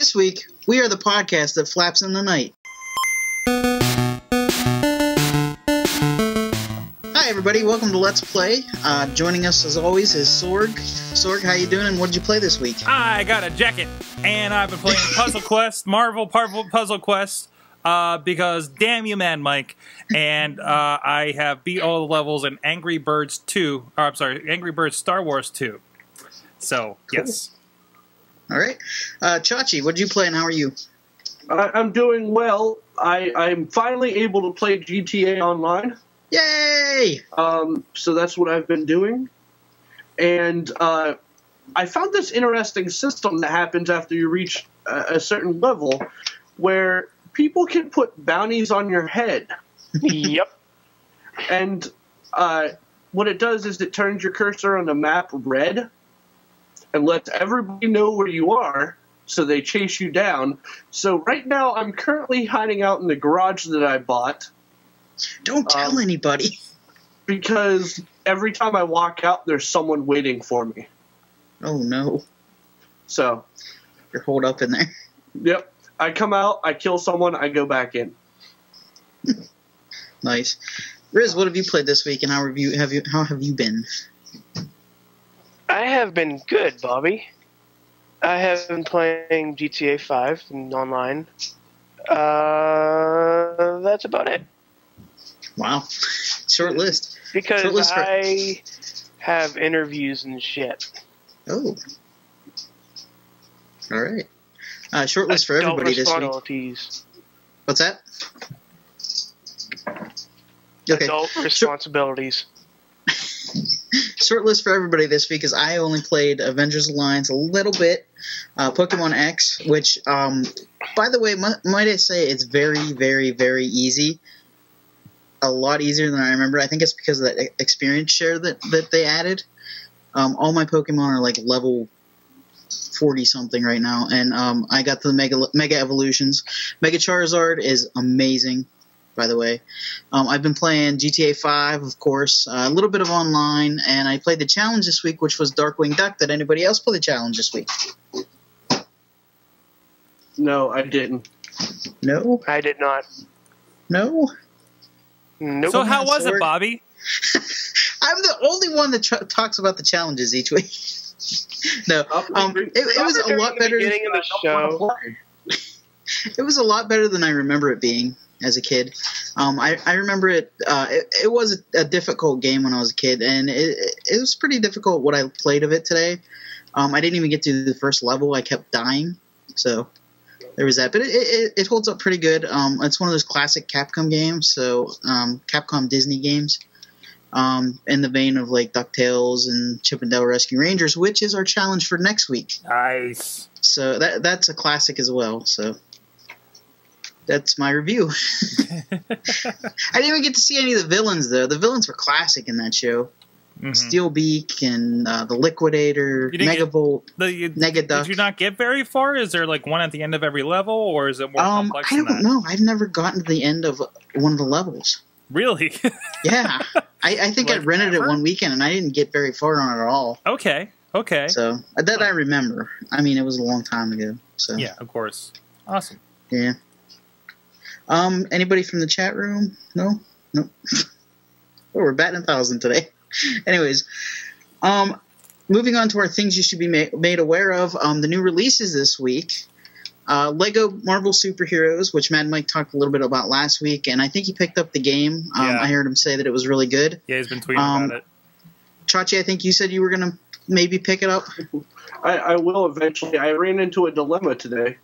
This week, we are the podcast that flaps in the night. Hi, everybody. Welcome to Let's Play. Uh, joining us, as always, is Sorg. Sorg, how you doing, and what did you play this week? I got a jacket, and I've been playing Puzzle Quest, Marvel Marvel Puzzle Quest, uh, because damn you, man, Mike. And uh, I have beat all the levels in Angry Birds 2, or I'm sorry, Angry Birds Star Wars 2. So, yes. All right. Uh, Chachi, what did you play, and how are you? I, I'm doing well. I, I'm finally able to play GTA Online. Yay! Um, so that's what I've been doing. And uh, I found this interesting system that happens after you reach a, a certain level where people can put bounties on your head. yep. And uh, what it does is it turns your cursor on the map red and lets everybody know where you are so they chase you down. So right now I'm currently hiding out in the garage that I bought Don't tell Um, anybody. because every time I walk out there's someone waiting for me. Oh, no. So, You're holed up in there. yep. I come out, I kill someone, I go back in. Nice. Rizz, what have you played this week, and how have you have you how have you been? I have been good, Bobby. I have been playing GTA 5 online. Uh, that's about it. Wow, short list. Because So let's- I have interviews and shit. Oh, all right. Uh, short list for Adult everybody this week. responsibilities. What's that? Okay, Adult responsibilities. short list for everybody this week is I only played Avengers Alliance a little bit, uh, Pokemon X, which, um, by the way, might, might I say it's very, very, very easy. A lot easier than I remember. I think it's because of that experience share that, that they added. Um, all my Pokemon are like level forty something right now, and um, I got the Mega Mega Evolutions. Mega Charizard is amazing, by the way. Um, I've been playing GTA 5, of course, uh, a little bit of online, and I played the challenge this week, which was Darkwing Duck. Did anybody else play the challenge this week? No, I didn't. No, I did not. no. Nope. So, how was it, Bobby? I'm the only one that tr- talks about the challenges each week. no, um, it, it was a lot better. beginning of the show. It was a lot better than I remember it being as a kid. Um, I, I remember it, uh, it. It was a, difficult game when I was a kid, and it, it, was pretty difficult what I played of it today. Um, I didn't even get to the first level. I kept dying, so there was that. But it, it, it holds up pretty good. Um, it's one of those classic Capcom games, so um, Capcom Disney games. Um, in the vein of like DuckTales and Chip and Dale Rescue Rangers, which is our challenge for next week. Nice. So that that's a classic as well. So that's my review. I didn't even get to see any of the villains though. The villains were classic in that show. Mhm. Steelbeak and uh, the Liquidator, You didn't get- Megavolt. Negaduck. Did you not get very far? Is there like one at the end of every level, or is it more Um, complex I than don't that? know. I've never gotten to the end of one of the levels. Really? Yeah, I, I think I rented ever? it one weekend and I didn't get very far on it at all. okay. Okay. So that I remember. I mean, it was a long time ago. So yeah, of course. Awesome. Yeah. Um, anybody from the chat room? No? No. oh, we're batting a thousand today. Anyways, um, moving on to our things you should be ma- made aware of. Um, the new releases this week. Uh, Lego Marvel Superheroes, which Mad Mike talked a little bit about last week, and I think he picked up the game. Um, Yeah. I heard him say that it was really good. Yeah, he's been tweeting Um, about it. Chachi, I think you said you were going to maybe pick it up. I, I will eventually. I ran into a dilemma today.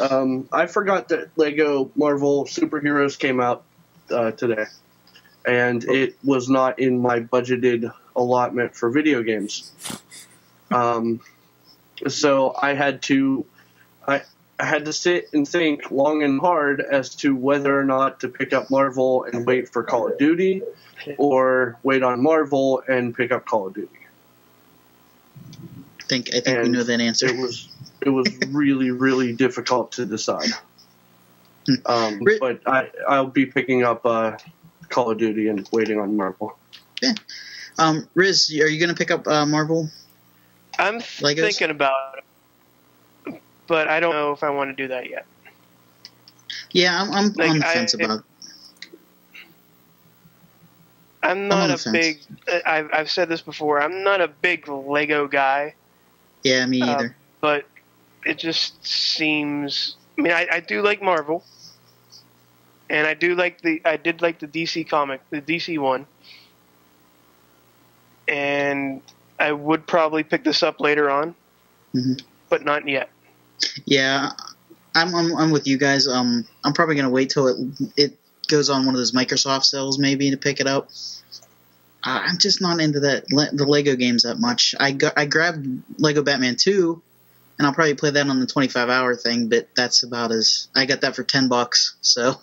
Um, I forgot that Lego Marvel Superheroes came out uh, today, and it was not in my budgeted allotment for video games. Um, so I had to, I, I had to sit and think long and hard as to whether or not to pick up Marvel and wait for Call of Duty, or wait on Marvel and pick up Call of Duty. I think I think we know that answer. it was it was really really difficult to decide. Um, but I I'll be picking up uh, Call of Duty and waiting on Marvel. Yeah. Um, Rizz, are you going to pick up uh, Marvel? I'm Legos? thinking about it, but I don't know if I want to do that yet. Yeah, I'm, I'm Like, on the I- fence about. it. I'm on not the a fence. big. I've I've said this before. I'm not a big Lego guy, Yeah, me Uh, either. but it just seems. I mean, I, I do like Marvel, and I do like the. I did like the DC comic, the DC one, and I would probably pick this up later on, Mhm. but not yet. Yeah, I'm, I'm I'm with you guys. Um, I'm probably gonna wait till it it goes on one of those Microsoft sales maybe to pick it up. Uh, I'm just not into that le- the Lego games that much. I got I grabbed Lego Batman 2, and I'll probably play that on the 25 hour thing. But that's about as I got that for 10 bucks. So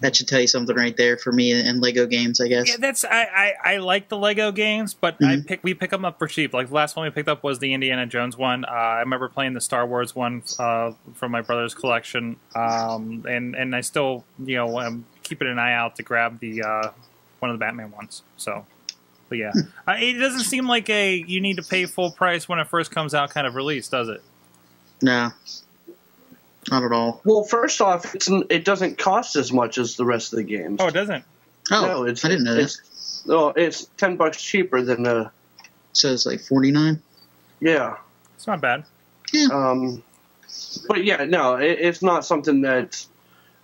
that should tell you something right there for me and Lego games, I guess. Yeah, that's I, I, I like the Lego games, but I pick we pick them up for cheap. Like the last one we picked up was the Indiana Jones one. Uh, I remember playing the Star Wars one uh, from my brother's collection, um, and and I still you know I'm keeping an eye out to grab the uh, one of the Batman ones. So, but yeah, uh, it doesn't seem like a you need to pay full price when it first comes out kind of release, does it? No, not at all. Well, first off, it's, it doesn't cost as much as the rest of the games. Oh, it doesn't. Oh, No, it's- I didn't know that. it's- No, it's ten bucks cheaper than the So it's like 49. yeah. It's not bad. Yeah. Um, but yeah, no, it, it's not something that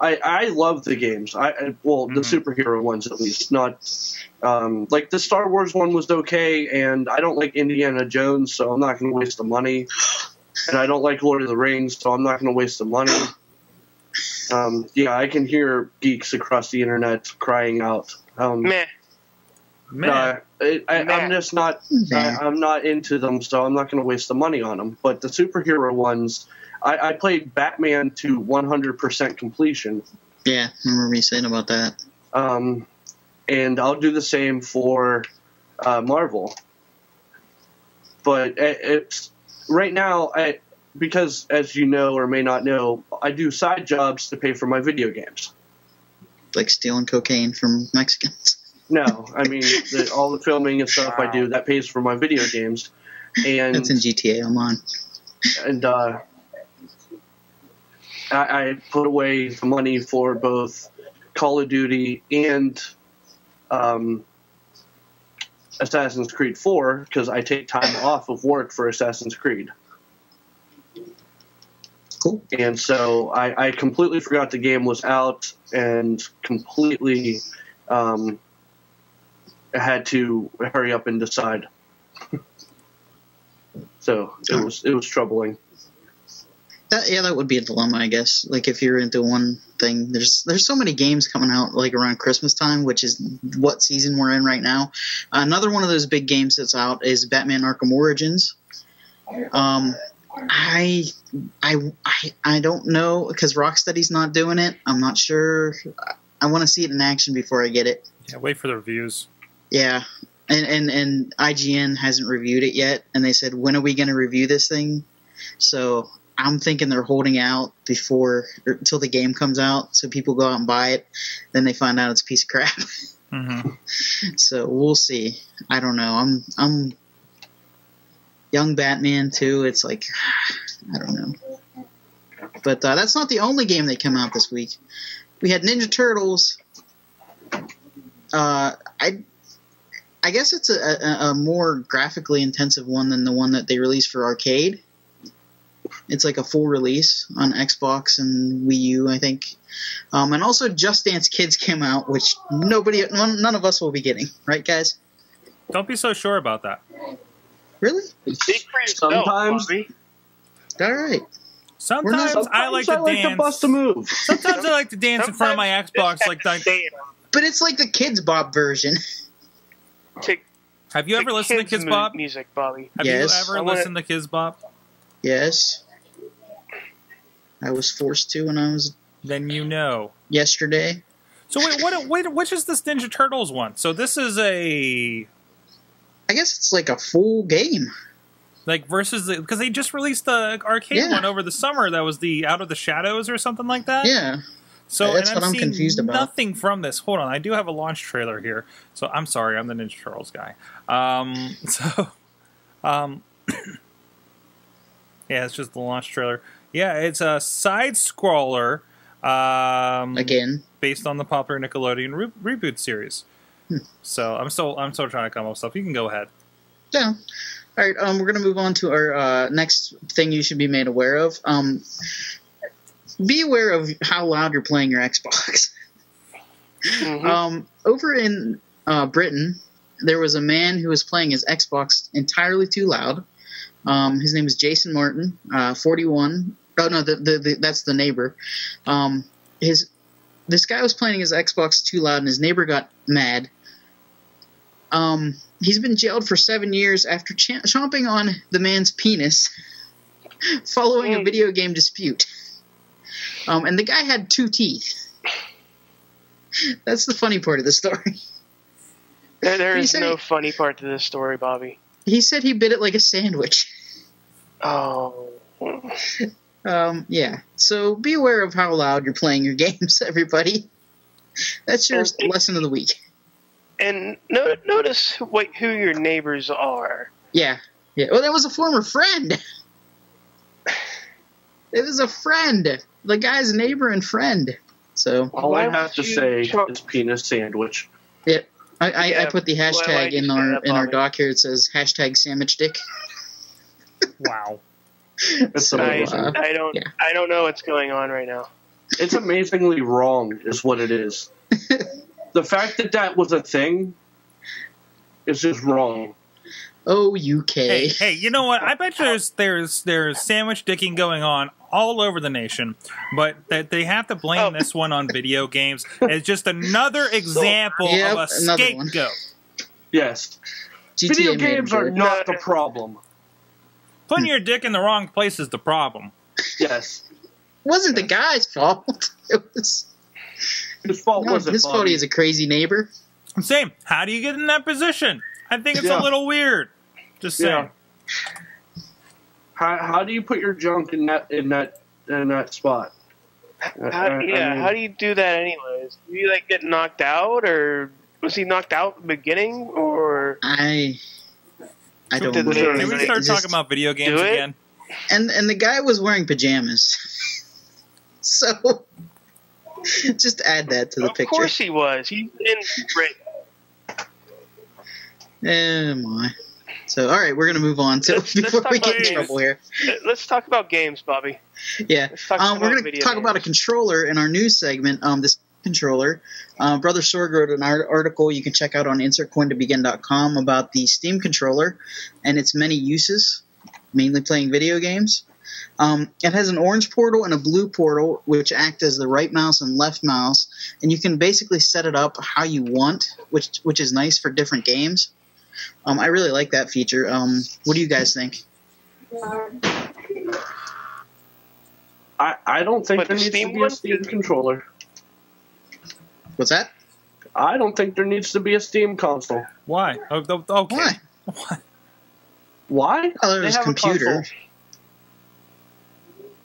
I I love the games. I, I well the Mhm. superhero ones at least. Not um, like the Star Wars one was okay, and I don't like Indiana Jones, so I'm not going to waste the money. And I don't like Lord of the Rings, so I'm not going to waste the money. Um, yeah, I can hear geeks across the internet crying out. Um, Meh. Man, uh, it, I, Meh. I'm just not Nah. I, I'm not into them, so I'm not going to waste the money on them. But the superhero ones, I, I played Batman to 100% completion, Yeah, I remember me saying about that. um, and I'll do the same for uh, Marvel. But it, it's right now, I, because as you know or may not know, I do side jobs to pay for my video games. Like stealing cocaine from Mexicans. No, I mean the, all the filming and stuff I do that pays for my video games, and That's in GTA Online. and uh, I, I put away the money for both Call of Duty and um, Assassin's Creed 4 because I take time off of work for Assassin's Creed. Cool. And so I, I completely forgot the game was out and completely um, had to hurry up and decide. so it was it was troubling. That yeah, that would be a dilemma, I guess. Like if you're into one thing, there's there's so many games coming out like around Christmas time, which is what season we're in right now. Another one of those big games that's out is Batman Arkham Origins. Um, I I I, I don't know because Rocksteady's not doing it. I'm not sure. I, I want to see it in action before I get it. yeah, wait for the reviews. Yeah. And, and and IGN hasn't reviewed it yet, and they said when are we going to review this thing? So I'm thinking they're holding out before or until the game comes out, so people go out and buy it. Then they find out it's a piece of crap. hmm so we'll see. I don't know. I'm I'm young Batman too. It's like I don't know. But uh, that's not the only game that came out this week. We had Ninja Turtles. Uh, I I guess it's a, a, a more graphically intensive one than the one that they released for arcade. It's like a full release on Xbox and Wii U, I think. Um, and also, Just Dance Kids came out, which nobody, none, none of us will be getting, right, guys? Don't be so sure about that. Really? Speak for yourself, Sometimes- Bobby. All right. Sometimes, not- I like Sometimes to dance. To bust a move. Sometimes I like to dance in front of my Xbox. Like, like, But it's like the Kidz Bop version. To, have you ever listened to Kidz Bop music, Bobby? Have Yes. you ever wanna- listened to Kidz Bop? yes. I was forced to when I was Then you know. yesterday. So wait, what? Wait, which is this Ninja Turtles one? So this is a I guess it's like a full game. like versus the because they just released the arcade Yeah. one over the summer. That was the Out of the Shadows or something like that. Yeah. So That's and what I'm confused about. Nothing from this. Hold on, I do have a launch trailer here. So I'm sorry, I'm the Ninja Turtles guy. Um, so, um, yeah, it's just the launch trailer. Yeah, it's a side scroller. Um, Again, based on the popular Nickelodeon re- reboot series. Hmm. So I'm still I'm still trying to come up with stuff. You can go ahead. yeah. All right, um, we're gonna move on to our uh, next thing you should be made aware of. Um, be aware of how loud you're playing your Xbox. Mhm. Um, over in uh, Britain, there was a man who was playing his Xbox entirely too loud. Um, his name is Jason Martin, uh, 41. Oh no, the, the, the, that's the neighbor. Um, his this guy was playing his Xbox too loud, and his neighbor got mad. Um, he's been jailed for seven years after ch- chomping on the man's penis following a video game dispute. Um, and the guy had two teeth. That's the funny part of the story. There, there he is no he- funny part to this story, Bobby. He said he bit it like a sandwich. Oh. Um, yeah. So be aware of how loud you're playing your games, everybody. That's your Okay. lesson of the week. And no, notice who, what, who your neighbors are. Yeah. Yeah. Well, that was a former friend. It was a friend. The guy's neighbor and friend. So All I have to say chop- is penis sandwich. I, I, I Yeah, put the hashtag in our in our doc here. It says hashtag sandwich dick. Wow. It's So, I, amazing. uh, I don't yeah. I don't know what's going on right now. It's amazingly wrong, is what it is. the fact that that was a thing is just wrong. Oh, UK. Hey, hey, you know what? I bet there's there's there's sandwich dicking going on all over the nation, but that they have to blame Oh. this one on video games. It's just another example Yep, of a scapegoat. Yes. GTA Video games are not the problem. Putting your dick in the wrong place is the problem. Yes. wasn't the guy's fault. It was His fault no, wasn't his fault. Bobby. He's a crazy neighbor. Same. How do you get in that position? I think it's Yeah. a little weird. Just saying. Yeah. How, how do you put your junk in that in that in that spot? How, I- I yeah, mean- how do you do that anyways? Do you like get knocked out, or was he knocked out at the beginning, or I I don't know. Can we Is start It's talking about video games again? and and the guy was wearing pajamas. so just add that to the of picture. Of course he was. He's in Britain. Oh my. So all right, we're gonna move on So Let's- let's before we talk get in about trouble here. Let's talk about games, Bobby. Yeah. Um, we're going to video talk about a controller in our news segment. Um, this controller, uh, Brother Sorg wrote an art- article you can check out on insertcointobegin.com about the Steam controller and its many uses, mainly playing video games. Um, it has an orange portal and a blue portal, which act as the right mouse and left mouse, and you can basically set it up how you want, which which is nice for different games. Um, I really like that feature. Um, what do you guys think? I, I don't think But there the needs Steam to be a Steam controller. What's that? I don't think there needs to be a Steam console. Why? Oh, oh, okay. Why? Why? Why? Oh, They there's have a computer. console.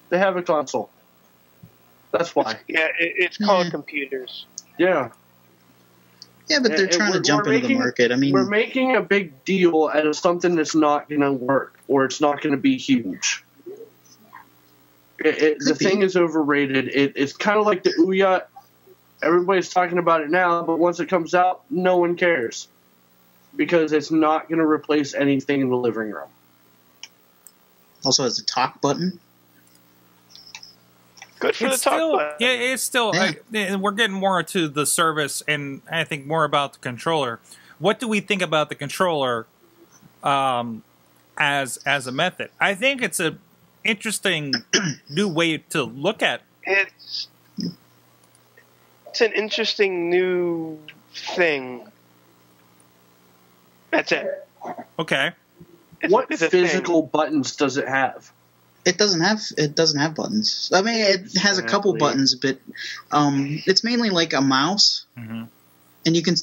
They have a console. That's why. Yeah, it, it's called Yeah. computers. Yeah. Yeah, but they're And- and trying to jump we're into the market. I mean, We're making a big deal out of something that's not going to work or it's not going to be huge. It, it, the be. thing is overrated. It, it's kind of like the Ouya. Everybody's talking about it now, but once it comes out, no one cares because it's not going to replace anything in the living room. also has a talk button. Good for It's the talk. still, button. yeah, it's still. Yeah. like, eh, we're getting more to the service, and I think more about the controller. What do we think about the controller um, as as a method? I think it's a interesting new way to look at. It's it's an interesting new thing. That's it. Okay, It's, what it's a thing. physical buttons does it have? It doesn't have it doesn't have buttons. I mean, it has a couple buttons, but um, it's mainly like a mouse, hmm and you can.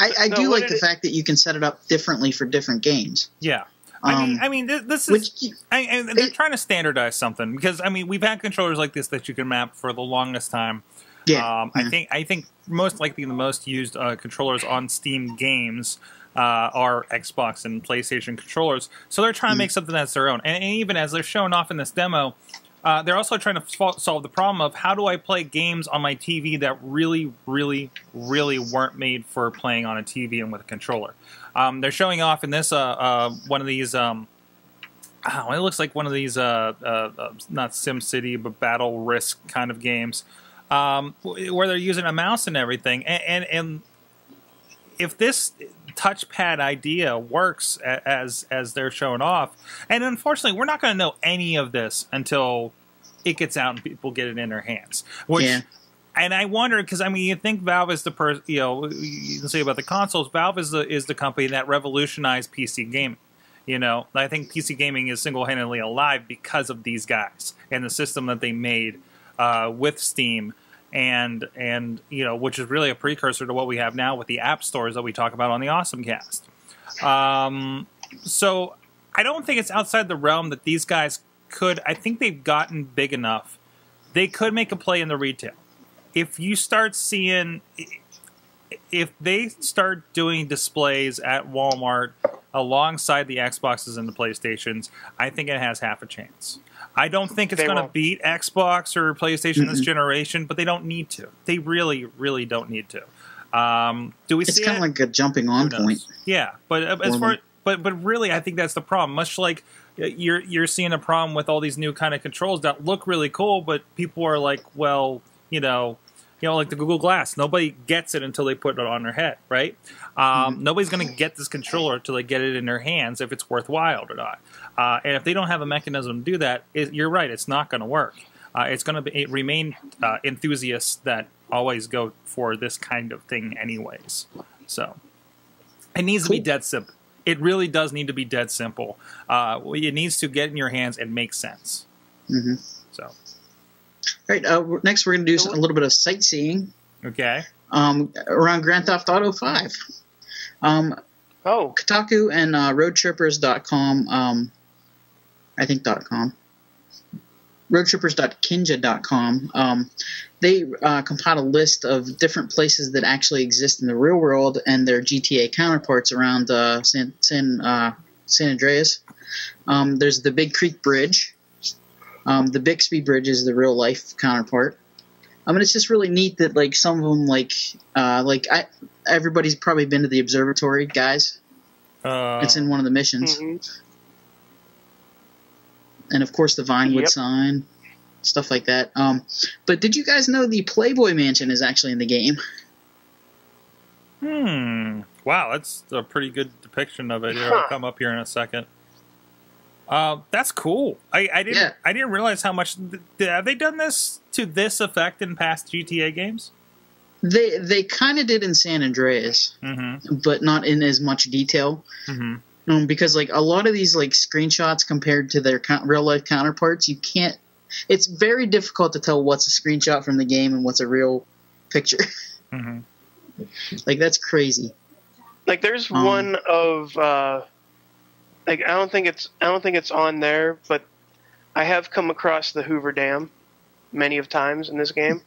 I, I No, do like the it- fact that you can set it up differently for different games. yeah. I mean, Um, I mean, th- this is. Which I, and they're it- trying to standardize something because I mean we've had controllers like this that you can map for the longest time. Yeah, Um, I think I think most likely the most used uh, controllers on Steam games uh, are Xbox and PlayStation controllers. So they're trying to Mm. make something that's their own. And, and even as they're showing off in this demo, uh, they're also trying to sol- solve the problem of how do I play games on my TV that really, really, really weren't made for playing on a TV and with a controller. Um, they're showing off in this uh, uh, one of these. Um, oh, it looks like one of these uh, uh, uh, not Sim City but Battle Risk kind of games um, where they're using a mouse and everything. And, and, and if this touchpad idea works as as they're showing off, and unfortunately, we're not going to know any of this until it gets out and people get it in their hands. Which, Yeah. and I wonder because I mean, you think Valve is the person you know you can say about the consoles. Valve is the is the company that revolutionized PC gaming. You know, I think PC gaming is single handedly alive because of these guys and the system that they made uh, with Steam and and you know which is really a precursor to what we have now with the app stores that we talk about on the Awesome Cast. Um, so I don't think it's outside the realm that these guys could. I think they've gotten big enough. They could make a play in the retail. If you start seeing, if they start doing displays at Walmart alongside the Xboxes and the PlayStations, I think it has half a chance. I don't think it's going to beat Xbox or PlayStation this Mhm. generation, but they don't need to. They really, really don't need to. Um, do we It's see kind it? of like a jumping on point. Yeah, but uh, as far them. but but really, I think that's the problem. Much like uh, you're you're seeing a problem with all these new kind of controls that look really cool, but people are like, well, you know, you know, like the Google Glass. Nobody gets it until they put it on their head, right? Um, Nobody's going to get this controller until they get it in their hands if it's worthwhile or not. Uh, and if they don't have a mechanism to do that, it, you're right. It's not going to work. Uh, it's going to remain uh, enthusiasts that always go for this kind of thing, anyways. So it needs to be dead simple. It really does need to be dead simple. Uh, it needs to get in your hands and make sense. hmm So right. Uh, next, we're going to do a little bit of sightseeing okay, um, around Grand Theft Auto 5. Um, Oh, Kotaku and uh, RoadTrippers.com, um, I think .com, RoadTrippers.kinja.com, um, they uh, compiled a list of different places that actually exist in the real world and their GTA counterparts around uh, San, San, uh, San Andreas. Um, there's the Big Creek Bridge. Um, the Bixby Bridge is the real life counterpart. I mean, it's just really neat that like some of them, like uh, like I, everybody's probably been to the observatory, guys. uh, It's in one of the missions, mhm. and of course the Vinewood Yep. sign, stuff like that. Um, but did you guys know the Playboy Mansion is actually in the game? Hmm. Wow, that's a pretty good depiction of it. It'll Huh. come up here in a second. Uh, that's cool. I, I didn't. Yeah. I didn't realize how much. th- Have they done this to this effect in past GTA games? They they kind of did in San Andreas, Mm-hmm. but not in as much detail. Mm-hmm. Um, because like a lot of these like screenshots compared to their co- real life counterparts, you can't. It's very difficult to tell what's a screenshot from the game and what's a real picture. Mm-hmm. like that's crazy. like there's Um, one of uh, like I don't think it's I don't think it's on there, but I have come across the Hoover Dam many of times in this game,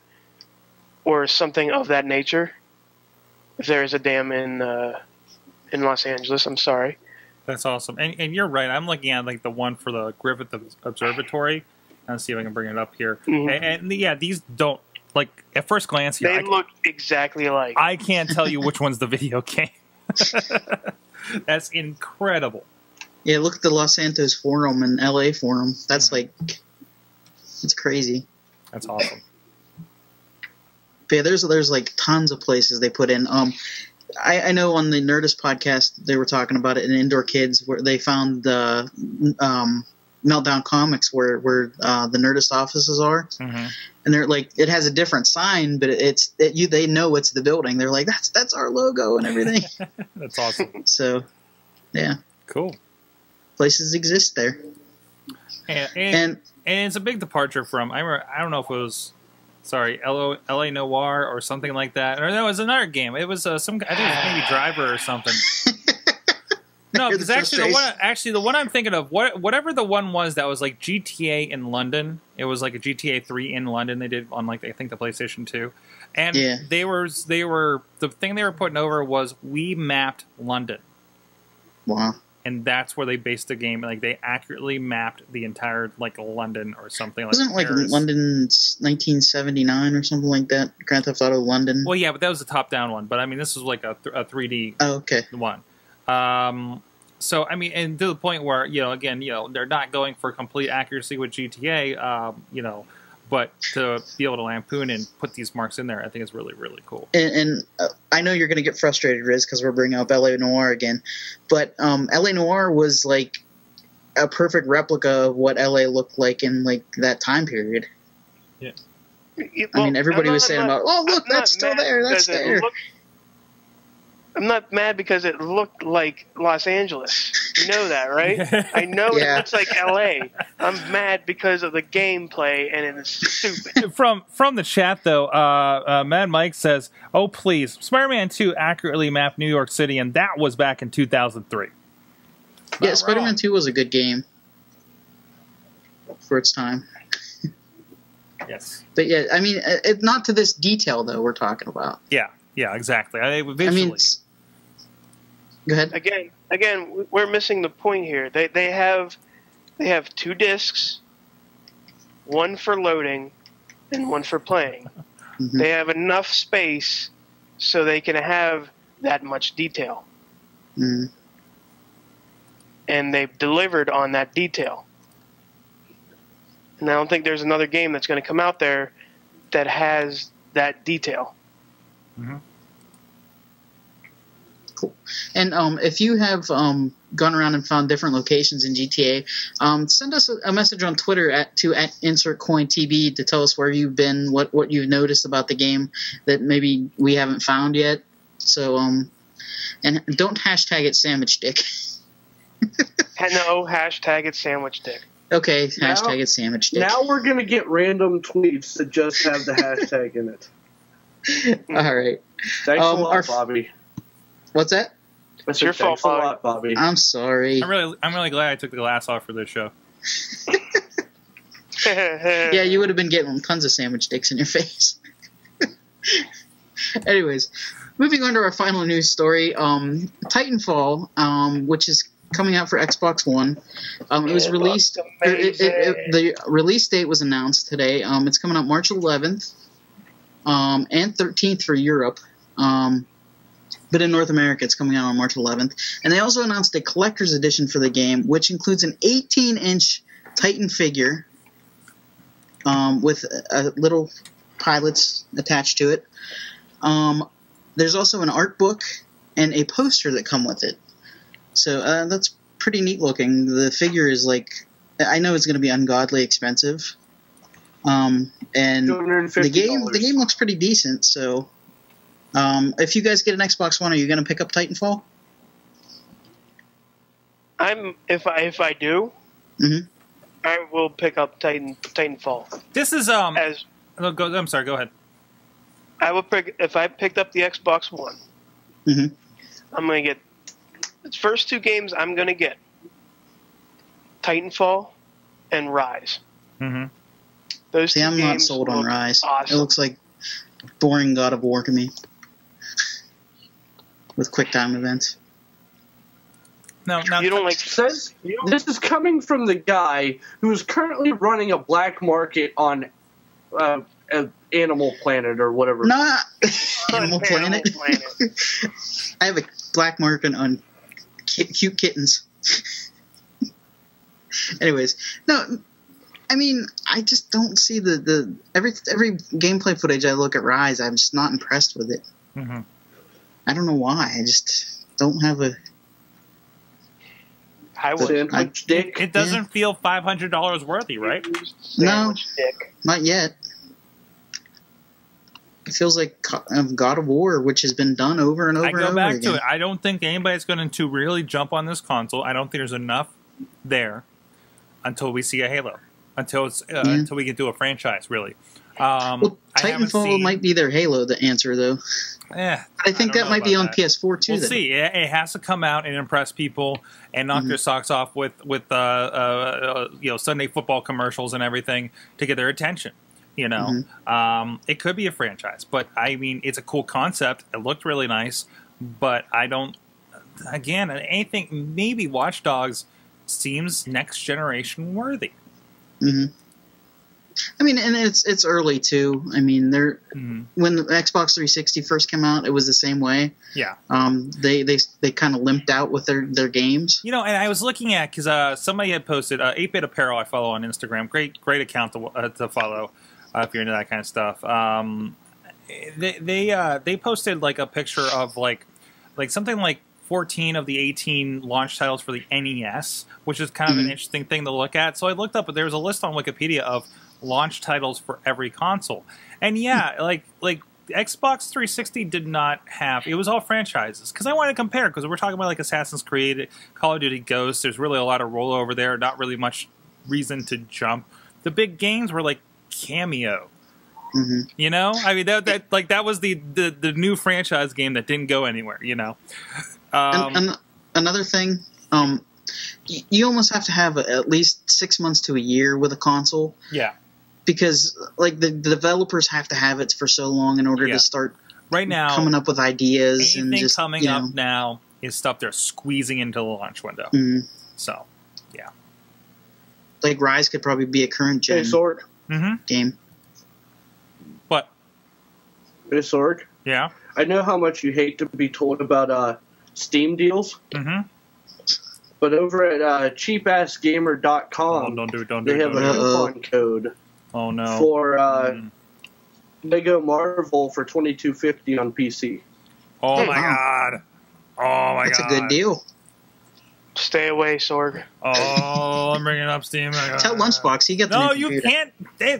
or something of that nature. If there is a dam in uh, in Los Angeles, I'm sorry. That's awesome. And, and you're right. I'm looking at like the one for the Griffith Observatory. Let's see if I can bring it up here. Mhm. And, and yeah, these don't like at first glance here. They look exactly alike. I can't tell you which one's the video game. That's incredible. Yeah, look at the Los Santos Forum and LA Forum. That's like, it's crazy. That's awesome. But yeah, there's there's like tons of places they put in. Um, I, I know on the Nerdist podcast they were talking about it in Indoor Kids where they found the um, Meltdown Comics where where uh, the Nerdist offices are, hmm and they're like it has a different sign, but it's it, you they know it's the building. They're like that's that's our logo and everything. That's awesome. so, yeah, Cool. Places exist there, And, and, and and it's a big departure from I remember, I don't know if it was sorry LO, LA Noire or something like that or no, it was another game. It was uh, some I think it was maybe Driver or something. No, because actually the one actually the one I'm thinking of what whatever the one was that was like GTA in London. It was like a GTA three in London. They did on like I think the PlayStation two, and Yeah. they were they were the thing they were putting over was we mapped London. wow, and that's where they based the game. Like they accurately mapped the entire like London or something like. Wasn't like Paris. London's 1979 or something like that? Grand Theft Auto London. Well, yeah, but that was a top-down one. But I mean, this was like a, th- a 3D oh, okay. one. Um, so I mean, and to the point where you know, again, you know, they're not going for complete accuracy with GTA. Um, you know, but to be able to lampoon and put these marks in there, I think is really really cool. And, and uh, I know you're going to get frustrated, Rizz, because we're bringing up LA Noire again. But um, LA Noire was like a perfect replica of what LA looked like in like that time period. You- I mean, everybody I'm was saying not- about, oh look, I'm that's still mad there, that's because it there. looked- I'm not mad because it looked like Los Angeles. You know that, right? I know Yeah. it looks like LA. I'm mad because of the gameplay and it's stupid. from from the chat though, uh, uh, Mad Mike says, "Oh please, Spider-Man 2 accurately mapped New York City, and that was back in 2003." yeah, Not Spider-Man wrong. 2 was a good game for its time. Yes. But yeah, I mean, it, it- not to this detail though. We're talking about. Yeah. Yeah. Exactly. I, I mean, it's- go ahead. again, again, we're missing the point here. They they have they have two discs, one for loading, and one for playing. Mhm. They have enough space so they can have that much detail, Mm. and they've delivered on that detail. And I don't think there's another game that's going to come out there that has that detail. And um, if you have um, gone around and found different locations in GTA, um, send us a, a message on Twitter at to at insert coin TB to tell us where you've been, what what you've noticed about the game that maybe we haven't found yet. So um, and don't hashtag it sandwich dick. No hashtag it sandwich dick. Okay, Now- hashtag it sandwich dick. Now we're gonna get random tweets that just have the hashtag in it. All right, Thanks Um, a lot, our- Bobby. What's that? I said, your fault, Thanks a lot, Bobby. I'm sorry. I'm really, I'm really glad I took the glass off for this show. Yeah, you would have been getting tons of sandwich dicks in your face. Anyways, moving on to our final news story. Um, Titanfall, um, which is coming out for Xbox One, um, it was It released. it- it- it- the release date was announced today. Um, it's coming out March 11th um, and 13th for Europe. Um, but in North America, it's coming out on March 11th. And they also announced a collector's edition for the game, which includes an 18 inch Titan figure um, with a, a little pilots attached to it. Um, there's also an art book and a poster that come with it. So uh, that's pretty neat looking. The figure is like, I know it's going to be ungodly expensive. Um, and the game the game looks pretty decent. So, um, if you guys get an Xbox One, are you going to pick up Titanfall? I'm if I if I do, Mhm. I will pick up Titan Titanfall This is um. as oh, go, I'm sorry. Go ahead. I will pick if I picked up the Xbox One. Mhm. I'm gonna get the first two games. I'm gonna get Titanfall and Ryse. hmm Those See, two I'm not sold on look Ryse. It looks like boring God of War to me, with quick time events. No, no. you don't like Says you don't, this is coming from the guy who is currently running a black market on uh, uh, Animal Planet or whatever. Not on Animal Planet. Planet. I have a black market on ki- cute kittens. Anyways, no, I mean, I just don't see the, the every every gameplay footage I look at Ryse, I'm just not impressed with it. hmm I don't know why. I just don't have a. I would. Sandwich dick. It doesn't feel five hundred dollars worthy, right? No, dick. Not yet. It feels like Co- um, God of War, which has been done over and over I and go over back again. to it. I don't think anybody's going to really jump on this console. I don't think there's enough there until we see a Halo, until it's uh, Yeah. until we get to a franchise. Really, um, Well, Titanfall seen- might be their Halo. The answer, though, Eh, I think don't that might be on that. PS4 too. We'll then. see. It, it has to come out and impress people and knock Mhm. their socks off with with uh, uh, uh, you know Sunday football commercials and everything to get their attention. You know, Mm-hmm. um, it could be a franchise, but I mean, it's a cool concept. It looked really nice, but I don't again, anything maybe Watch Dogs seems next generation worthy. hmm I mean, and it's it's early too. I mean, they're Mhm. when the Xbox 360 first came out, it was the same way. Yeah. Um, they they they kind of limped out with their their games. You know, and I was looking at because uh, somebody had posted uh, 8-bit apparel. I follow on Instagram. Great, great account to, uh, to follow uh, if you're into that kind of stuff. Um, they they uh, they posted like a picture of like like something like 14 of the 18 launch titles for the NES, which is kind of an Mhm. interesting thing to look at. So I looked up, but there was a list on Wikipedia of launch titles for every console, and yeah, like like. Xbox 360 did not have it was all franchises because I want to compare because we're talking about like Assassin's Creed, Call of Duty Ghosts. There's really a lot of rollover there, not really much reason to jump. The big games were like Kameo, hmm you know. I mean that that like that was the the, the new franchise game that didn't go anywhere, you know. Um, and, and another thing, um, y- you almost have to have at least six months to a year with a console yeah, because like the, the developers have to have it for so long in order Yeah. to start right now coming up with ideas and just coming you up now is stuff they're squeezing into the launch window. mhm. So, yeah, like Ryse could probably be a current Hey, gen Sorg. hmm game. but Hey, Sorg. yeah, I know how much you hate to be told about uh, Steam deals, hmm but over at uh, oh, cheapassgamer.com, don't do it, don't do they it, have don't a do it. Uh-oh. coupon code Oh no. for uh, Mm. Lego Marvel for twenty two fifty on PC. Oh Hey, my wow. god. Oh my That's god. a good deal. Stay away, Sorg. Oh, I'm bringing up Steam. Tell Lunchbox he got the No, new you can't.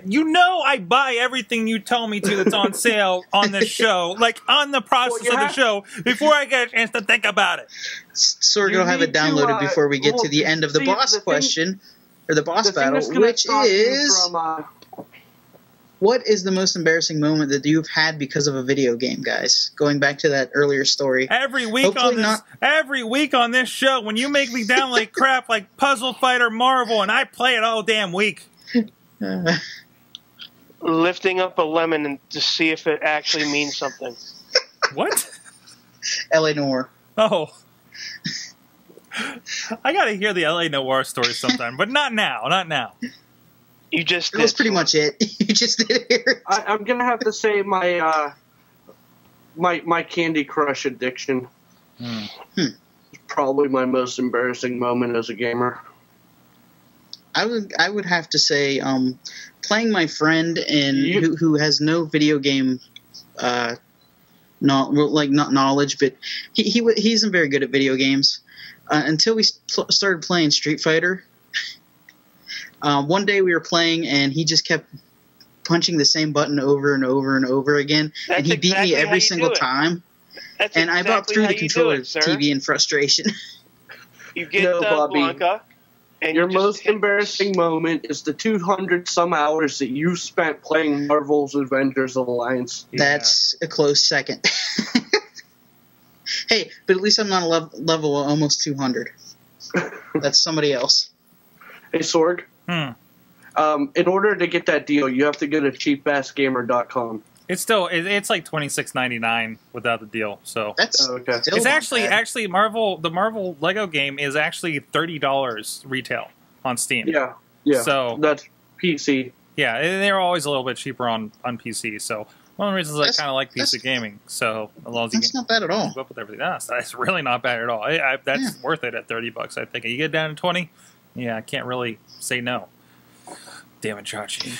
You know, I buy everything you tell me to that's on sale on the show, like on the process Well, of the show, before I get a chance to think about it. Sorg You will have it need to, downloaded uh, before we get well, to the end of the see, boss the thing- question or the boss The battle, which is from, uh, what is the most embarrassing moment that you've had because of a video game, guys? Going back to that earlier story. Every week Hopefully on this, not- every week on this show, when you make me download like crap like Puzzle Fighter Marvel, and I play it all damn week. Uh, Lifting up a lemon and to see if it actually means something. What? LA Noire. Oh. I gotta hear the LA Noire story sometime, but not now. Not now. You just That was pretty much it. You just did it. I, I'm gonna have to say my uh, my my Candy Crush addiction. Hmm. Hmm. is Probably my most embarrassing moment as a gamer. I would I would have to say um, playing my friend and You- who, who has no video game uh, not like not knowledge, but he he he isn't very good at video games uh, until we pl- started playing Street Fighter. Uh, one day we were playing and he just kept punching the same button over and over and over again, That's and he beat exactly me every single time. That's And I about exactly threw how the you do controller it, to. TV in frustration. You get No, Bobby. Blanka, and Your you most hit- embarrassing moment is the 200 some hours that you spent playing Marvel's Avengers Alliance. That's a close second. hey, but at least I'm not a lev- level almost 200. That's somebody else. Hey, Sorg. Hmm. Um, in order to get that deal, you have to go to cheapassgamer.com. It's still it, it's like twenty six ninety nine without the deal. So That's Oh, okay. still it's actually bad. actually Marvel the Marvel Lego game is actually thirty dollars retail on Steam. Yeah, yeah. So That's PC. yeah, they're always a little bit cheaper on on PC. So one of the reasons I kind of like PC gaming. So as long as you That's can not bad at all. up with everything else, that's really not bad at all. I, I, that's Yeah. worth it at thirty bucks. I think. You get down to twenty, yeah, I can't really say no. Damn it, Chachi.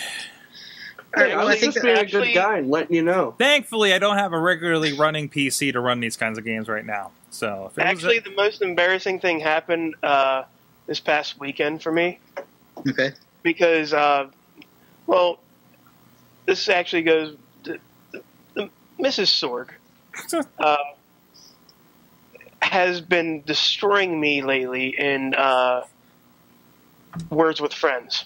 All right, Hey, well, I I was think just that, being a good guy and letting you know. Thankfully, I don't have a regularly running PC to run these kinds of games right now. So if it was a- Actually, the most embarrassing thing happened uh, this past weekend for me okay. because, uh, well, this actually goes. To, to, Mrs. Sorg uh, has been destroying me lately in uh, Words with Friends.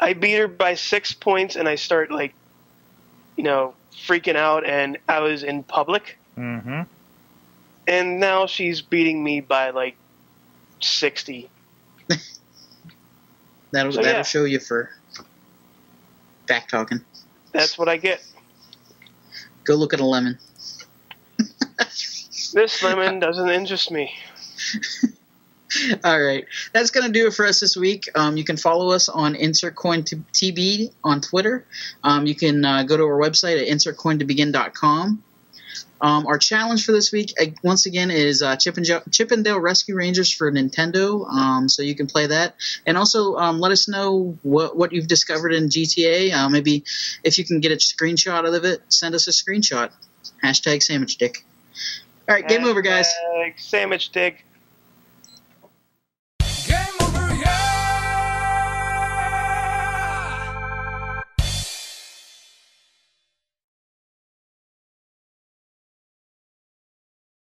I beat her by six points, and I start like, you know, freaking out, and I was in public. Mhm. and now she's beating me by like 60 That'll So, that'll yeah. show you for back talking. that's what i get Go look at a lemon. This lemon doesn't interest me. All right, that's gonna do it for us this week. Um, you can follow us on InsertCoinTB on Twitter. Um, you can uh, go to our website at InsertCoinToBegin.com. Um, our challenge for this week, once again, is uh, Chippendale, Chippendale Rescue Rangers for Nintendo. Um, so you can play that, and also um, let us know what what you've discovered in GTA. Uh, maybe if you can get a screenshot of it, send us a screenshot. Hashtag Sandwich Dick. All right, game over, guys. Sandwich dick.